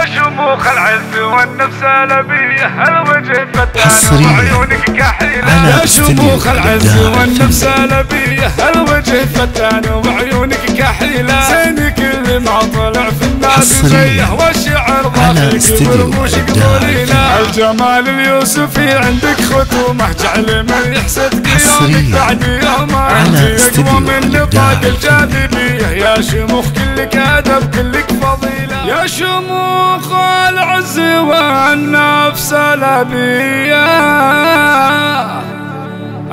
يا شموخ العز والنفس لبيه الوجه فتان وعيونك كحيلة. يا شموخ العز والنفس لبيه الوجه فتان وعيونك كحيلة. زينك اللي ما طلع في الناس زيه والشعر ضاحك برموشك ضليلة الجمال اليوسفي عندك ختومه جعل من يحسدك يومك بعد يومه انت اقوى من نطاق الجاذبيه يا شموخ كلك أدب كلك شموخ العز والنفس الابيه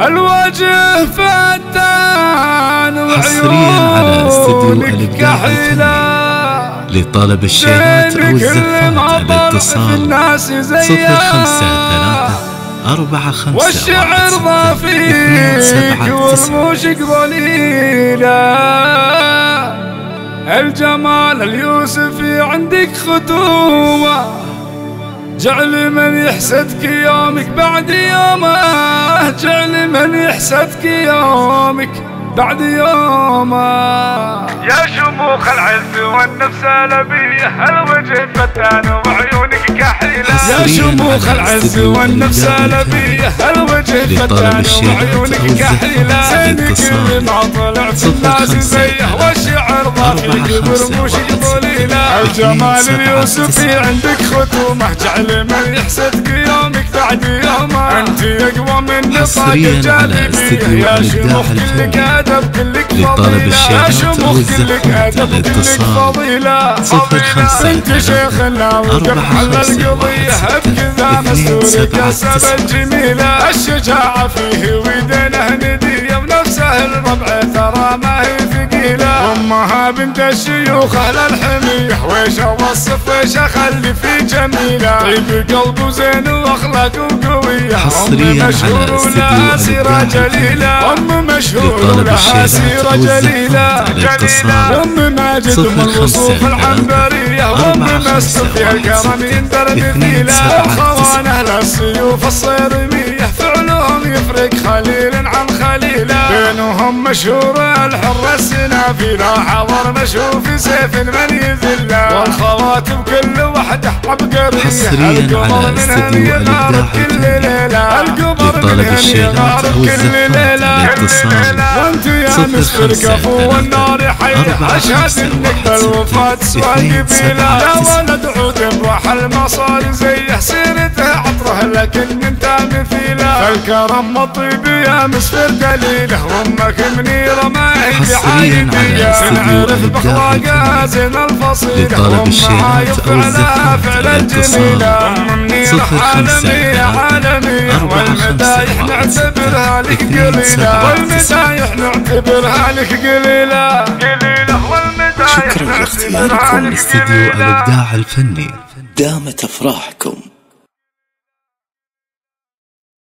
الوجه فتان وعيونك كحيلة. لطلب الشيرات أو الزفات الاتصال صفر خمسة ثلاثة أربعة خمسة والشعر ضافيك ورموشك ظليلة الجمال اليوسفي عندك ختومة جعل من يحسدك يومك بعد يومه. جعل من يحسدك يومك بعد يومه. يا شموخ العز والنفس لبيه الوجه فتان. يا شموخ العز والنفس لبيه الوجه. فتان وعيونك كحيلة زينك اللي ما في الناس زيه والشعر ضاحك برموشك ضليلة. الجمال اليوسفي عندك ختومه جعل من يحسدك يومك بعد أو الزفات الاتصال. صفر خمسة أنت شيخنا وقف على القضية بكذا مسؤول كسب الجميلة الشجاعة فيه ودينه ندية بنفسه الربع ترى ما هي ثقيلة امها بنت الشيوخ أهل الحمية ويش أوصف ويش أخلي في جميلة. طيب قلب وزين واخلاق وقوية حصريا مشهور ولها سيرة جليلة. أم مشهور ولها سيرة جليلة. أم ماجد من الوصوف العنبرية. وام مسلم في الكرم يندر مثيلة أهل السيوف بينهم مشهور الحر السنافي لا حضر مشهور في سيف من يذله والخواتم كل وحده عبقريه حصريا على استديو الإبداع كل القمر أو الزفات الاتصال. وانت يا مسفر كفو والنار حيه أشهد إنك بالوفاه سوى قبيله يا ولد عود راح المصار زيه سيرته عطره لكن انت مثيله فالكرم مطيب يا مسفر دليله وامك منيره ما هي بعايديه نعرف باخلاقها زين الفصيلة. لطلب الشيرات أو الزفات الاتصال. صفر خمسة ثلاثة أربعة والمدايح نعتبرها لك قليلة. والمدايح نعتبرها لك قليلة. قليلة. والمدايح شكرا لاختياركم لاستديو الإبداع الفني. دامت أفراحكم.